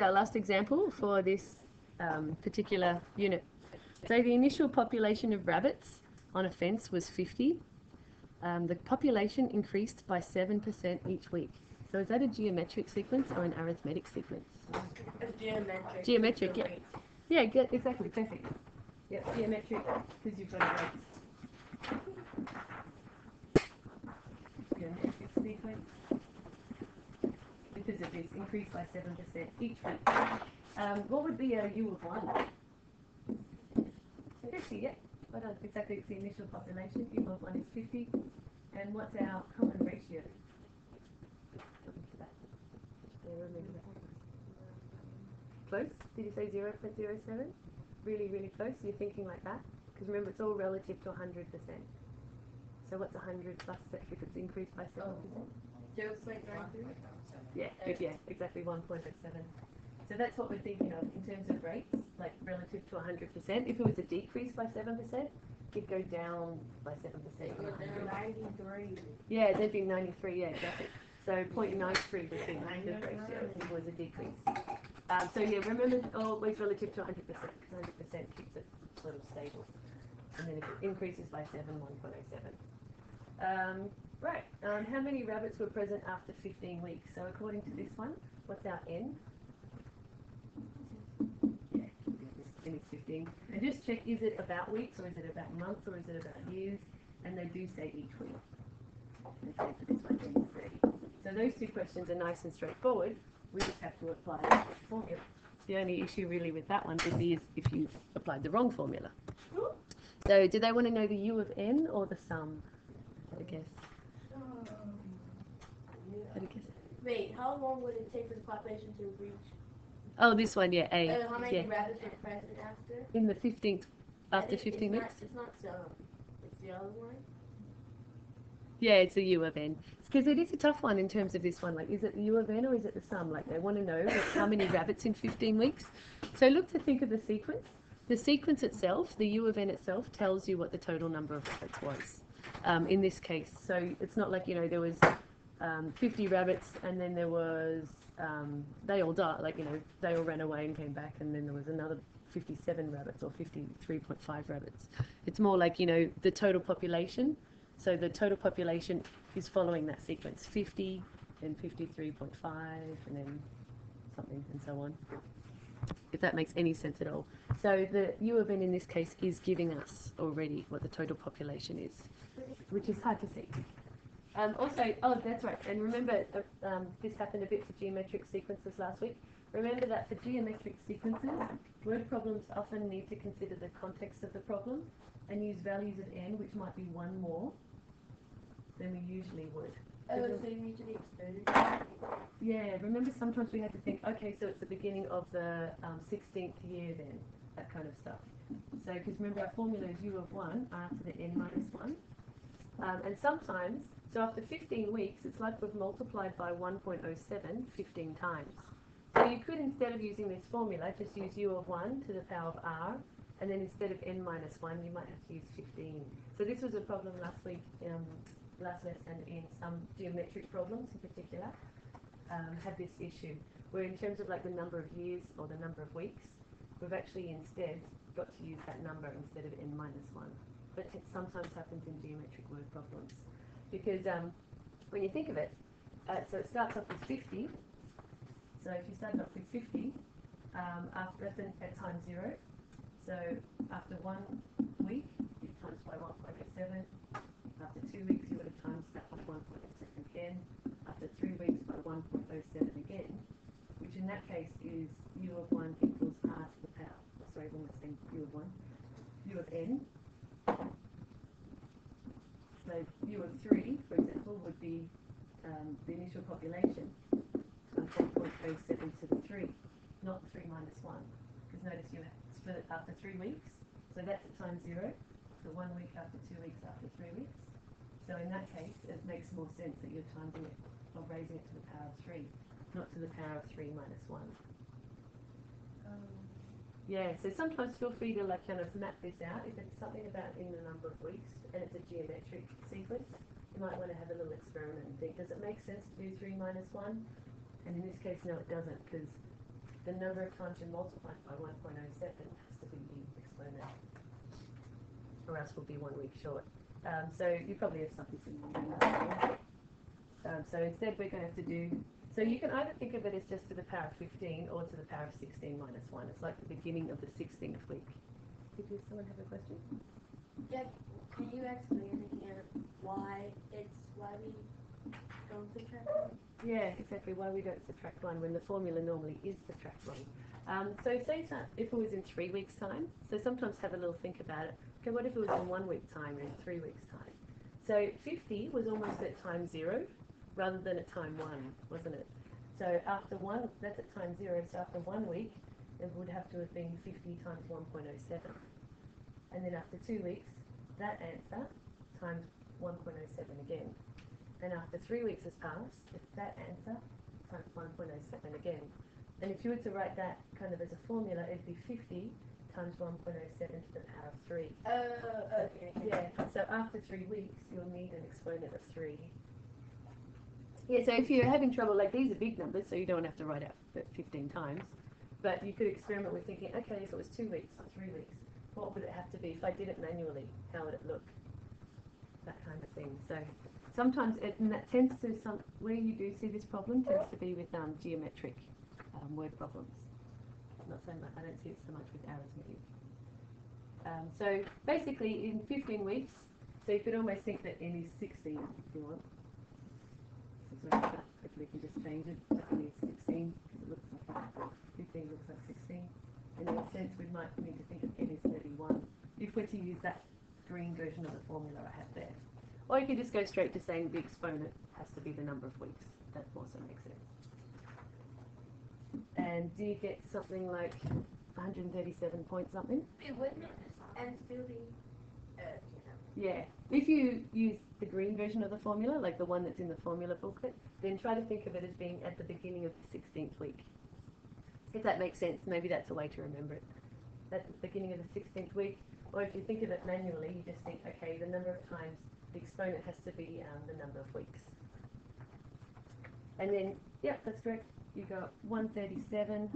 our last example for this um, particular unit. So the initial population of rabbits on a fence was 50. Um, the population increased by 7% each week. So is that a geometric sequence or an arithmetic sequence? It's geometric. Geometric, yeah. Yeah, get, exactly, perfect. Yep, geometric, because you've got a. Geometric sequence. This, increased by 7% each week. Um, what would be a U of 1? 50, yeah. Exactly, it's the initial population. U of 1 is 50. And what's our common ratio? Close? Did you say 0.07? Really, really close? You're thinking like that? Because remember, it's all relative to 100%. So what's 100 plus if it's increased by 7%? Zero point nine three. Yeah, yeah, exactly 1.07. So that's what we're thinking of in terms of rates, like relative to 100%. If it was a decrease by 7%, it'd go down by 7%. Ninety-three. Yeah, there'd be 93, yeah, exactly. So 0.93 would be the ratio if it was a decrease. Um, so yeah, remember always relative to 100%, because 100% keeps it sort of stable. And then if it increases by 7, 1.07. Um, right, um, how many rabbits were present after 15 weeks? So according to this one, what's our N? Yeah, N is 15. And just check, is it about weeks, or is it about months, or is it about years? And they do say each week. They for this one, N is 30. So those two questions are nice and straightforward. We just have to apply the formula. The only issue really with that one would be is if you applied the wrong formula. So do they want to know the U of n or the sum? I guess. Wait, how long would it take for the population to reach? Oh, this one, yeah, A. And how many yeah. rabbits were present after? In the 15th, after It's 15 not- weeks? It's not seven. It's the other one. Yeah, it's a U of n. Because it is a tough one in terms of this one. Like, is it the U of n or is it the sum? Like, they want to know how many rabbits in 15 weeks. So look to think of the sequence. The sequence itself, the U of n itself, tells you what the total number of rabbits was um, in this case. So it's not like, you know, there was um, 50 rabbits and then there was, um, they all died, like, you know, they all ran away and came back and then there was another 57 rabbits or 53.5 rabbits. It's more like, you know, the total population. So the total population is following that sequence 50 and 53.5 and then something and so on. If that makes any sense at all. So the U of n in this case is giving us already what the total population is, which is hard to see. Um, also, oh, that's right. And remember, uh, um, this happened a bit for geometric sequences last week. Remember that for geometric sequences, word problems often need to consider the context of the problem and use values of n which might be one more than we usually would. Oh, so you need to be exposed. Yeah, remember sometimes we had to think, okay, so it's the beginning of the um, 16th year then, that kind of stuff. So, because remember our formula is u of 1 after the n minus 1. Um, and sometimes, so after 15 weeks, it's like we've multiplied by 1.07 15 times. So you could, instead of using this formula, just use u of 1 to the power of r, and then instead of n minus 1, you might have to use 15. So this was a problem last week, um, last lesson in some geometric problems in particular um, had this issue, where in terms of like the number of years or the number of weeks, we've actually instead got to use that number instead of n minus 1. But it sometimes happens in geometric word problems. Because um, when you think of it, uh, so it starts off with 50. So if you start off with 50, um, after that's in, at time 0, so after one week, you times by 1.7. After two weeks, you would have times that by 1.7 again after three weeks by 1.07 again, which in that case is u of 1 equals r to the power, sorry, one was saying u of 1, u of n. So u of 3, for example, would be um, the initial population, times 1.07 to the 3, not 3 minus 1, because notice you split it after three weeks, so that's at time 0, so one week after two weeks after three weeks. So in that case, it makes more sense that you're timesing it or raising it to the power of 3, not to the power of 3 minus 1. Yeah, so sometimes feel free to like kind of map this out. If it's something about in the number of weeks and it's a geometric sequence, you might want to have a little experiment and think, does it make sense to do 3 minus 1? And in this case, no, it doesn't, because the number of times you multiply by 1.07 has to be the exponent, or else we'll be one week short. Um, so you probably have something similar. Um, so instead we're going to have to do, so you can either think of it as just to the power of 15 or to the power of 16 minus 1. It's like the beginning of the 16th week. Did you- someone have a question? Jack, can you explain again why it's why we don't subtract one? Yeah, exactly. Why we don't subtract one when the formula normally is subtract one. Um, so say that if it was in three weeks' time, so sometimes have a little think about it. Okay, what if it was in one week time or in three weeks' time? So 50 was almost at time zero rather than at time one, wasn't it? So after one, that's at time zero, so after one week, it would have to have been 50 times 1.07. And then after two weeks, that answer times 1.07 again. And after three weeks has passed, it's that answer times 1.07 again. And if you were to write that kind of as a formula, it'd be 50 times 1.07 to the power of 3. Oh, okay. Yeah, so after three weeks, you'll need an exponent of 3. Yeah, so if you're having trouble, like these are big numbers, so you don't have to write out 15 times. But you could experiment with thinking, okay, if it was two weeks or three weeks, what would it have to be? If I did it manually, how would it look? That kind of thing. So sometimes it and that tends to some where you do see this problem tends to be with um, geometric um, word problems. Not so much. I don't see it so much with arithmetic. Um, so basically, in 15 weeks, so you could almost think that is 16 if you want. So hopefully, we can just change it. to n is 16 because it looks like 15 looks like 16. And in a sense, we might need to think of n is 31 if we're to use that green version of the formula I have there. Or you can just go straight to saying the exponent has to be the number of weeks. That also makes sense. And do you get something like 137 point something? And uh, Yeah. If you use the green version of the formula, like the one that's in the formula booklet, then try to think of it as being at the beginning of the 16th week. If that makes sense, maybe that's a way to remember it. At the beginning of the 16th week, or if you think of it manually, you just think, okay, the number of times the exponent has to be um, the number of weeks. And then, yep, that's correct. You got 137.95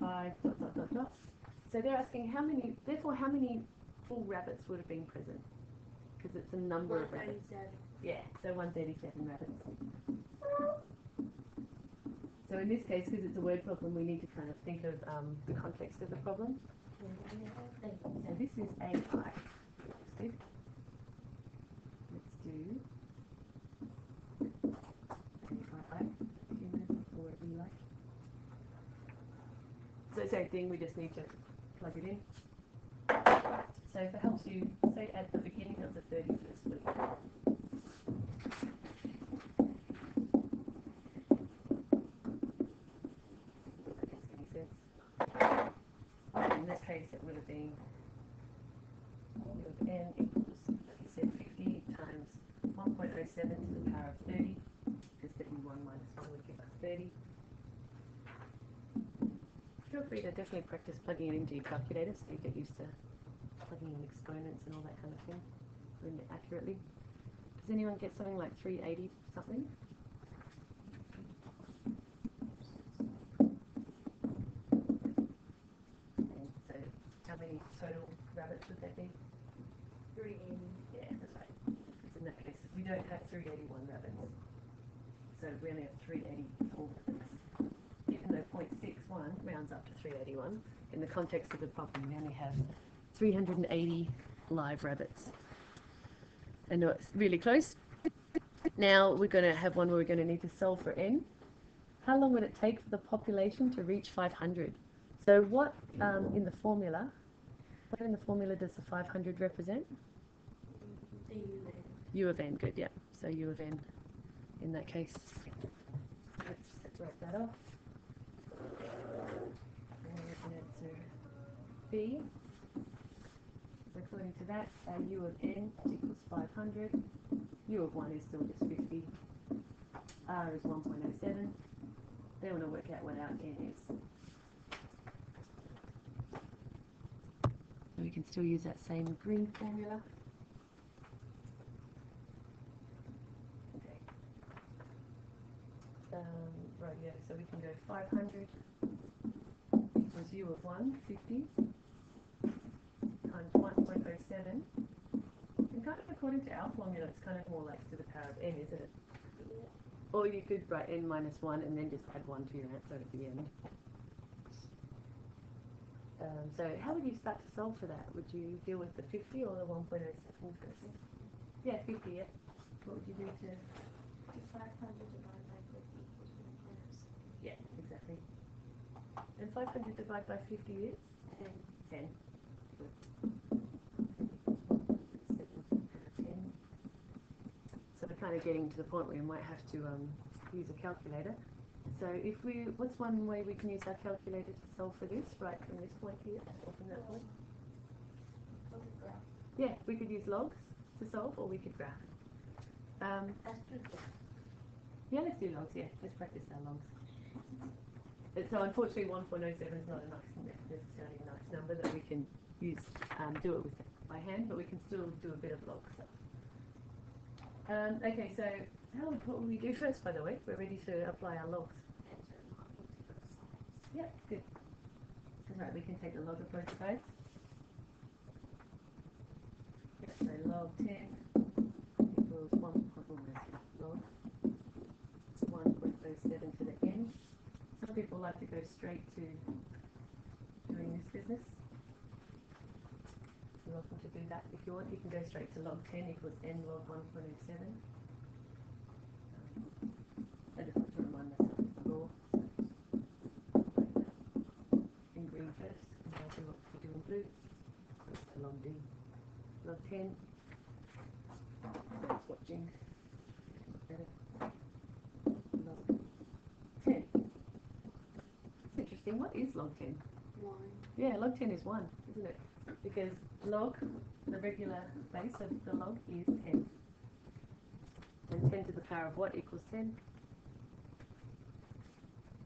dot dot dot dot. So they're asking how many, therefore, how many full rabbits would have been present? Because it's a number of rabbits. Yeah, so 137 rabbits. So in this case, because it's a word problem, we need to kind of think of um, the context of the problem. So this is AI. Steve. Let's do AI, human, or whatever. So same thing, we just need to plug it in. So if it helps you, say at the beginning of the 31st week. In this case, it would have been n equals, like you said, 50 times 1.07 to the power of 30, because 31 minus 1 would give us 30. Feel free to definitely practice plugging it into your calculator so you get used to in exponents and all that kind of thing, it accurately. Does anyone get something like 380 something? And so how many total rabbits would there be? 380. Yeah, that's right. Because in that case, we don't have 381 rabbits. So we only have 384 rabbits. Even though 0.61 rounds up to 381, in the context of the problem, we only have 380 live rabbits. I know it's really close. Now we're going to have one where we're going to need to solve for n. How long would it take for the population to reach 500? So what um, in the formula, what in the formula does the 500 represent? The. U of n, good, yeah. So U of n in that case. Let's separate that off. And answer B. According to that, U of n equals 500. U of 1 is still just 50. R is 1.07. They want to work out what our n is. We can still use that same green formula. Okay. Um, right, yeah, so we can go 500 equals u of 1, 50, times 1.07. And kind of according to our formula, it's kind of more like to the power of n, isn't it? Or you could write n minus 1 and then just add 1 to your answer at the end. Um, so how would you start to solve for that? Would you deal with the 50 or the 1.07 first? Yeah, 50, yeah. What would you do to... Five hundred divided by fifty equals one point oh seven. Yeah, exactly. And 500 divided by 50 is? And 10. Good. Ten. So we're kind of getting to the point where we might have to um, use a calculator. So if we, what's one way we can use our calculator to solve for this, right from this point here, or from that point? look at graph. Yeah, we could use logs to solve, or we could graph. Um, yeah, let's do logs, yeah, let's practice our logs. So unfortunately, 1.07 is not a nice, necessarily a nice number that we can use, um, do it with by hand, but we can still do a bit of logs. Um, okay, so how what will we do first, by the way? We're ready to apply our logs. Yep, good. Right, we can take the log of both sides. So log 10 equals 1, oh, log 1.07 to the n. Some people like to go straight to doing this business. You're welcome to do that if you want. You can go straight to log 10 equals n log 1.07. Um, I just want to remind myself of the law. In green first, and I'll do what we do in blue. Log D. Log 10. That's watching. Log 10. It's interesting. What is log 10? One. Yeah, log 10 is 1, isn't it? Because log, the regular base of the log is 10. And 10 to the power of what equals 10?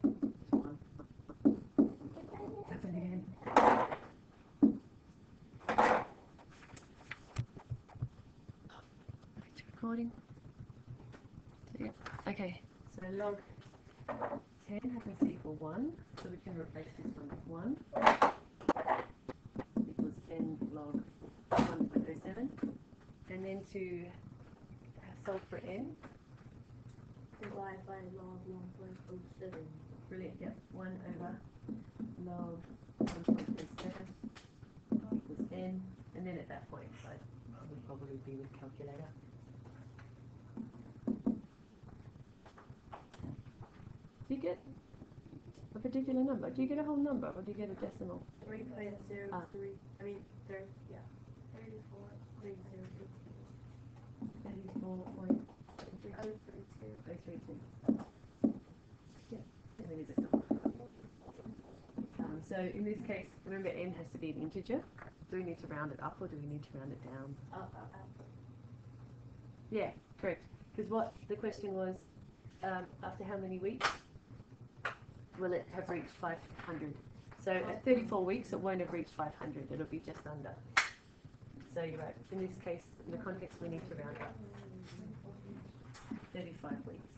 It's 1. Happened again. It's recording. So, yeah. Okay, so log 10 happens to equal 1, so we can replace this one with 1 equals n log 1.07 and then to sulfur N. Divide by log 1.07. Brilliant, yep. 1 over log 1.07 is N. And then at that point, I'd probably be with calculator. Do you get a particular number? Do you get a whole number or do you get a decimal? 3.03. Ah. I mean, 3. Um, so in this case, remember n has to be an integer. Do we need to round it up or do we need to round it down? Yeah, correct. Because what the question was, um, after how many weeks will it have reached 500? So at 34 weeks, it won't have reached 500. It'll be just under. So you're right. In this case, in the context, we need to round up. 35 weeks.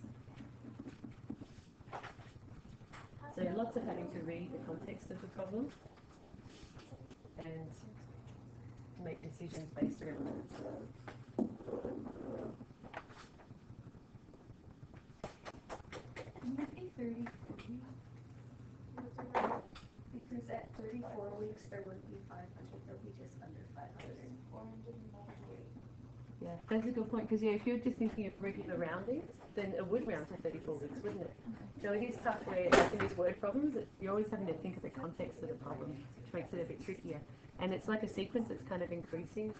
So lots of having to read the context of the problem and make decisions based around that. Because at thirty-four weeks, there wouldn't be that's a good point because yeah, if you're just thinking of regular roundings, then it would round to 34 weeks, wouldn't it? So it is tough where, like in these word problems, it, you're always having to think of the context of the problem, which makes it a bit trickier. And it's like a sequence that's kind of increasing,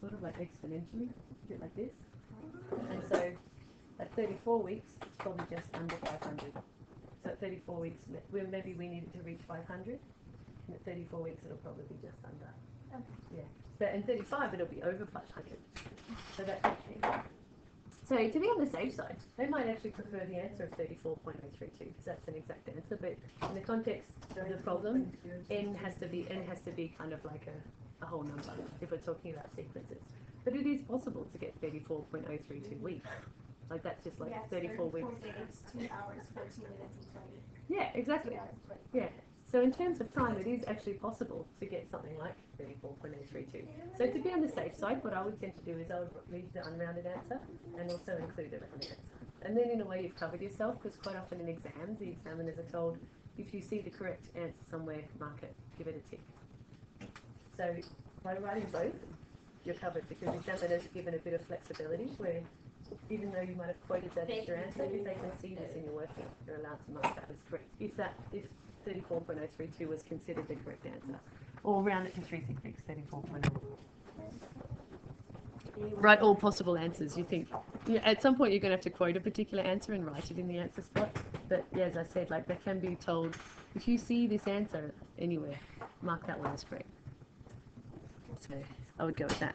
sort of like exponentially, a bit like this. And so at 34 weeks, it's probably just under 500. So at 34 weeks, well, maybe we needed to reach 500. And at 34 weeks, it'll probably be just under. Yeah. But in 35, it'll be over 500. So that could change. So to be on the safe side, they might actually prefer the answer of 34.032 because that's an exact answer. But in the context of the problem, n has to be n has to be kind of like a, a whole number if we're talking about sequences. But it is possible to get 34.032 weeks. Like that's just like Yes, 34 weeks. days, two hours, fourteen minutes and twenty. Yeah, exactly. Two hours, twenty. Yeah. So in terms of time, it is actually possible to get something like 34.032. So to be on the safe side, what I would tend to do is I would leave the unrounded answer and also include the rounded answer. And then in a way you've covered yourself because quite often in exams the examiners are told if you see the correct answer somewhere, mark it, give it a tick. So by writing both, you're covered because examiners are given a bit of flexibility where even though you might have quoted that as your answer, if they can see this in your working, you're allowed to mark that as correct. If that, if 34.032 was considered the correct answer. Or round it to 366, 34.0. Write all possible answers. You think yeah, at some point you're going to have to quote a particular answer and write it in the answer spot. But yeah, as I said, like they can be told if you see this answer anywhere, mark that one as correct. So I would go with that.